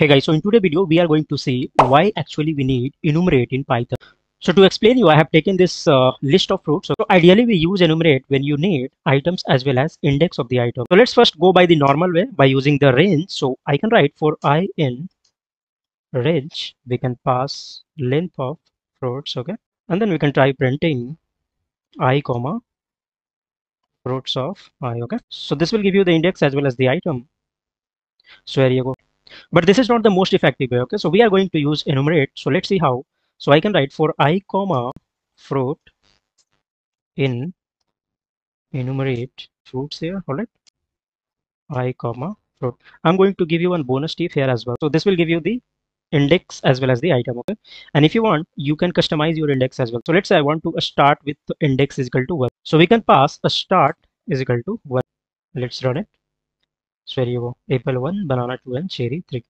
Hey guys, so in today's video, we are going to see why actually we need enumerate in Python. So to explain you, I have taken this uh, list of fruits. So ideally we use enumerate when you need items as well as index of the item. So let's first go by the normal way by using the range. So I can write for i in range, we can pass length of fruits, okay? And then we can try printing i comma fruits of i, okay? So this will give you the index as well as the item. So here you go but this is not the most effective way okay? So we are going to use enumerate. So let's see how. So i can write for i comma fruit in enumerate fruits here. All right. I comma fruit. I'm going to give you one bonus tip here as well. So this will give you the index as well as the item okay? And if you want you can customize your index as well. So let's say i want to start with index is equal to 1 so we can pass a start is equal to 1 let's run it so here you go apple 1 banana 2 and cherry 3